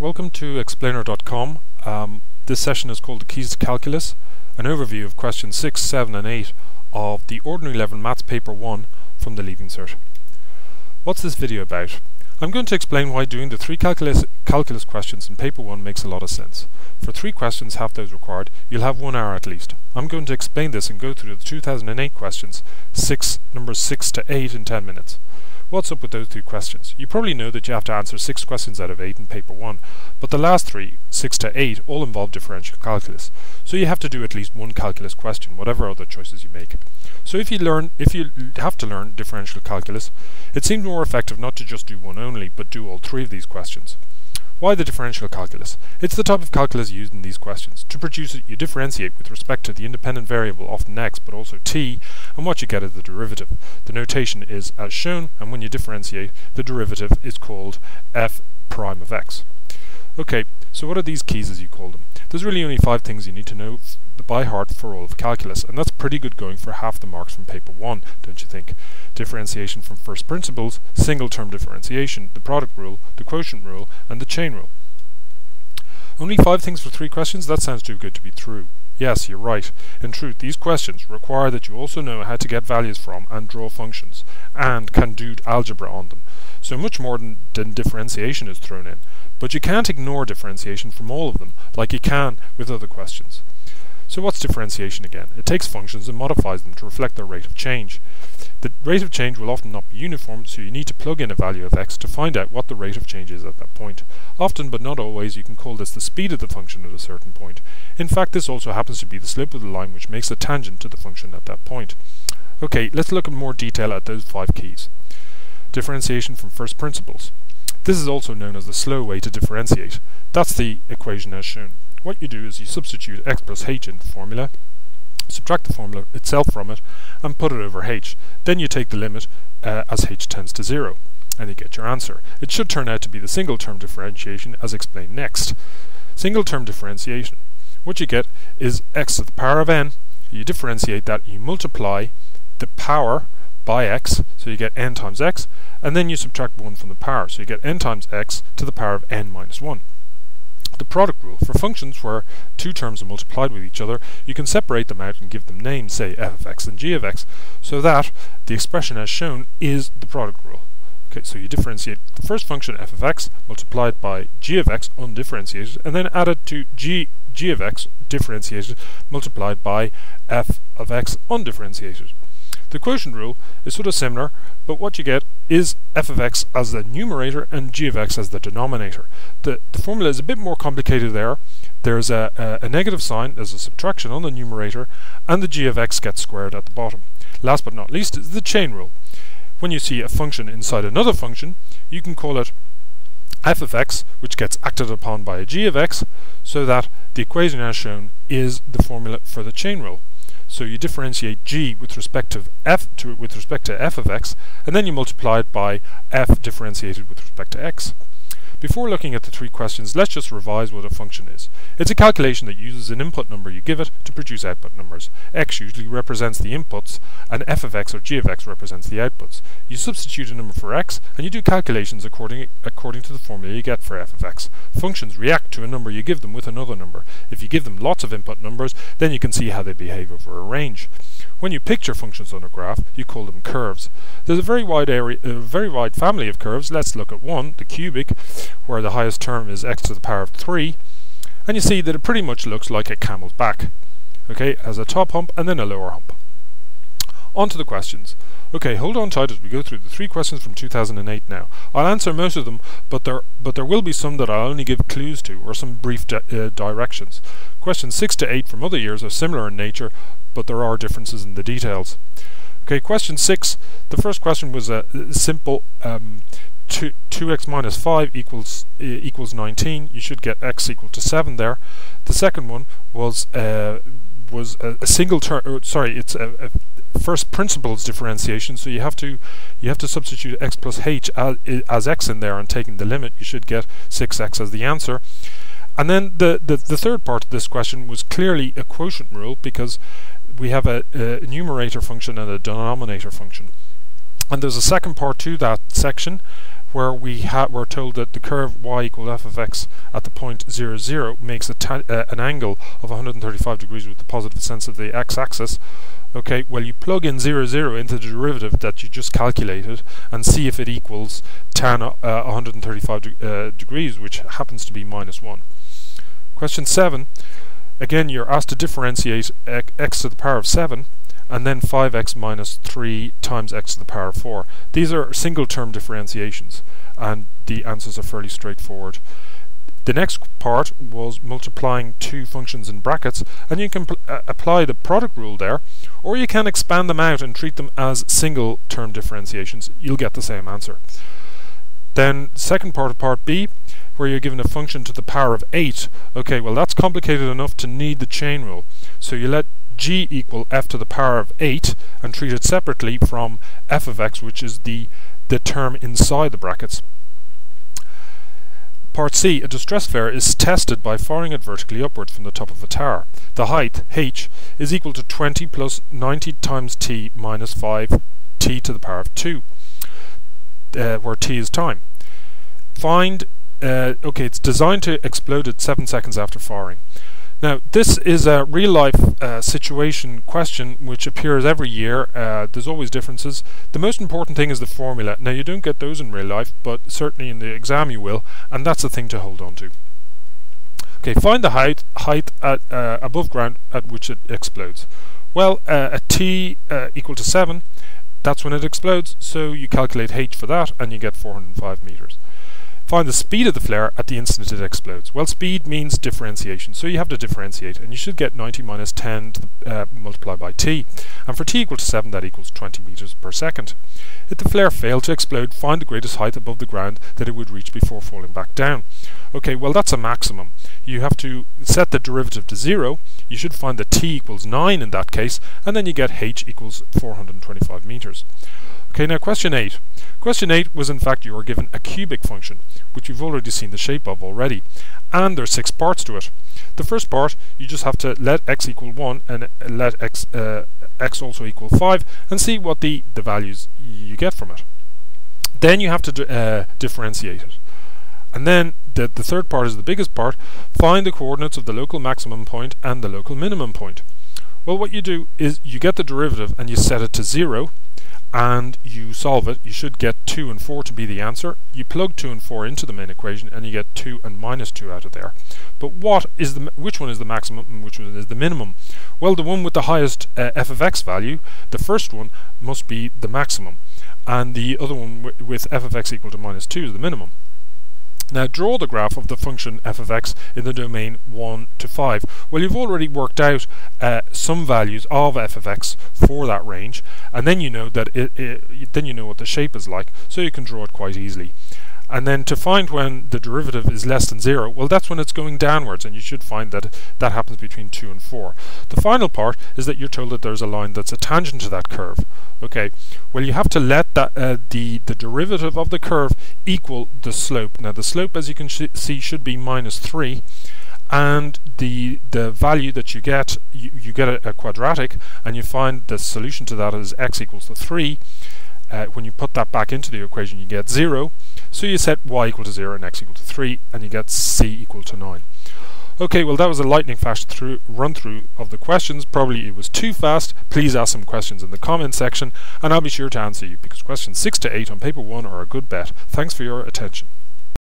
Welcome to xplanor.com. Um, this session is called the Keys to Calculus, an overview of questions 6, 7 and 8 of the Ordinary Level Maths Paper 1 from the Leaving Cert. What's this video about? I'm going to explain why doing the three calculus, calculus questions in paper 1 makes a lot of sense. For three questions, half those required, you'll have one hour at least. I'm going to explain this and go through the 2008 questions, six numbers 6 to 8 in 10 minutes. What's up with those two questions? You probably know that you have to answer six questions out of eight in paper one, but the last three, six to eight, all involve differential calculus. So you have to do at least one calculus question, whatever other choices you make. So if you learn, if you have to learn differential calculus, it seems more effective not to just do one only, but do all three of these questions. Why the differential calculus? It's the type of calculus used in these questions. To produce it, you differentiate with respect to the independent variable, often x, but also t, and what you get is the derivative. The notation is as shown, and when you differentiate, the derivative is called f prime of x. Okay, so what are these keys as you call them? There's really only five things you need to know the by heart for all of calculus, and that's pretty good going for half the marks from paper 1, don't you think? Differentiation from first principles, single term differentiation, the product rule, the quotient rule, and the chain rule. Only five things for three questions? That sounds too good to be true. Yes, you're right. In truth, these questions require that you also know how to get values from and draw functions, and can do algebra on them. So much more than, than differentiation is thrown in. But you can't ignore differentiation from all of them, like you can with other questions. So what's differentiation again? It takes functions and modifies them to reflect their rate of change. The rate of change will often not be uniform, so you need to plug in a value of x to find out what the rate of change is at that point. Often, but not always, you can call this the speed of the function at a certain point. In fact, this also happens to be the slope of the line which makes a tangent to the function at that point. Okay, let's look in more detail at those five keys. Differentiation from first principles. This is also known as the slow way to differentiate. That's the equation as shown. What you do is you substitute x plus h in the formula, subtract the formula itself from it, and put it over h. Then you take the limit uh, as h tends to 0, and you get your answer. It should turn out to be the single term differentiation as explained next. Single term differentiation. What you get is x to the power of n. You differentiate that, you multiply the power by x, so you get n times x, and then you subtract 1 from the power, so you get n times x to the power of n minus 1 the product rule. For functions where two terms are multiplied with each other, you can separate them out and give them names, say f of x and g of x, so that the expression as shown is the product rule. Okay, so you differentiate the first function f of x multiplied by g of x undifferentiated, and then add it to g, g of x differentiated multiplied by f of x undifferentiated. The quotient rule is sort of similar, but what you get is f of x as the numerator and g of x as the denominator. The, the formula is a bit more complicated there. There's a, a, a negative sign, there's a subtraction on the numerator, and the g of x gets squared at the bottom. Last but not least is the chain rule. When you see a function inside another function, you can call it f of x, which gets acted upon by a g of x, so that the equation as shown is the formula for the chain rule. So you differentiate g with respect to f to with respect to f of x, and then you multiply it by f differentiated with respect to x. Before looking at the three questions, let's just revise what a function is. It's a calculation that uses an input number you give it to produce output numbers. x usually represents the inputs, and f of x or g of x represents the outputs. You substitute a number for x, and you do calculations according, according to the formula you get for f of x. Functions react to a number you give them with another number. If you give them lots of input numbers, then you can see how they behave over a range. When you picture functions on a graph, you call them curves. There's a very wide area, a very wide family of curves. Let's look at one, the cubic, where the highest term is x to the power of 3. And you see that it pretty much looks like a camel's back. Okay, it has a top hump and then a lower hump. On to the questions. Okay, hold on tight as we go through the three questions from 2008 now. I'll answer most of them, but there but there will be some that I'll only give clues to, or some brief di uh, directions. Questions 6 to 8 from other years are similar in nature, but there are differences in the details. Okay, question 6. The first question was a simple um, 2, 2x minus 5 equals uh, equals 19. You should get x equal to 7 there. The second one was uh, was a, a single term. Sorry, it's a, a, first principles differentiation. So you have to you have to substitute x plus h as, as x in there and taking the limit. You should get 6x as the answer. And then the, the, the third part of this question was clearly a quotient rule because we have a, a numerator function and a denominator function. And there's a second part to that section where we ha we're told that the curve y equal f of x at the point 0, 0 makes uh, an angle of 135 degrees with the positive sense of the x-axis, okay, well you plug in 0, 0 into the derivative that you just calculated and see if it equals tan uh, 135 de uh, degrees, which happens to be minus 1. Question 7, again you're asked to differentiate x to the power of 7 and then 5x minus 3 times x to the power of 4. These are single term differentiations and the answers are fairly straightforward. The next part was multiplying two functions in brackets and you can uh, apply the product rule there or you can expand them out and treat them as single term differentiations. You'll get the same answer. Then second part of part B where you're given a function to the power of 8. Okay, well that's complicated enough to need the chain rule. So you let g equal f to the power of 8 and treat it separately from f of x which is the, the term inside the brackets. Part C, a distress flare is tested by firing it vertically upwards from the top of a tower. The height, h, is equal to 20 plus 90 times t minus 5 t to the power of 2, uh, where t is time. Find, uh, okay, it's designed to explode at 7 seconds after firing. Now, this is a real life uh, situation question which appears every year. Uh, there's always differences. The most important thing is the formula. Now, you don't get those in real life, but certainly in the exam you will, and that's the thing to hold on to. Okay, find the height height at uh, above ground at which it explodes. Well, uh, at t uh, equal to 7, that's when it explodes, so you calculate h for that, and you get 405 meters. Find the speed of the flare at the instant it explodes. Well, speed means differentiation, so you have to differentiate, and you should get 90 minus 10 the, uh, multiplied by t. And for t equal to 7, that equals 20 meters per second. If the flare failed to explode, find the greatest height above the ground that it would reach before falling back down. Okay, well that's a maximum. You have to set the derivative to 0, you should find that t equals 9 in that case, and then you get h equals 425 meters. Okay, now question 8. Question 8 was in fact you were given a cubic function, which you've already seen the shape of already, and there's six parts to it. The first part, you just have to let x equal 1 and let x, uh, x also equal 5 and see what the, the values you get from it. Then you have to uh, differentiate it. And then the, the third part is the biggest part, find the coordinates of the local maximum point and the local minimum point. Well, what you do is you get the derivative and you set it to 0, and you solve it, you should get 2 and 4 to be the answer. You plug 2 and 4 into the main equation and you get 2 and minus 2 out of there. But what is the which one is the maximum and which one is the minimum? Well, the one with the highest uh, f of x value, the first one, must be the maximum. And the other one with f of x equal to minus 2 is the minimum. Now draw the graph of the function f of x in the domain 1 to 5. Well you've already worked out uh, some values of f of x for that range and then you know that it, it, then you know what the shape is like so you can draw it quite easily. And then to find when the derivative is less than 0, well that's when it's going downwards and you should find that that happens between 2 and 4. The final part is that you're told that there's a line that's a tangent to that curve. Okay, well you have to let that uh, the, the derivative of the curve equal the slope. Now the slope as you can sh see should be minus 3 and the the value that you get you, you get a, a, quadratic and you find the solution to that is x equals to 3 uh, when you put that back into the equation you get 0 so you set y equal to 0 and x equal to 3 and you get c equal to 9. Okay, well that was a lightning fast through, run through of the questions. Probably it was too fast. Please ask some questions in the comment section and I'll be sure to answer you because questions 6 to 8 on paper 1 are a good bet. Thanks for your attention.